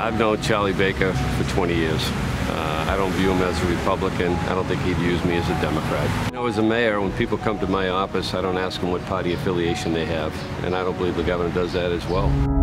I've known Charlie Baker for 20 years. Uh, I don't view him as a Republican. I don't think he'd use me as a Democrat. You know, as a mayor, when people come to my office, I don't ask them what party affiliation they have, and I don't believe the governor does that as well.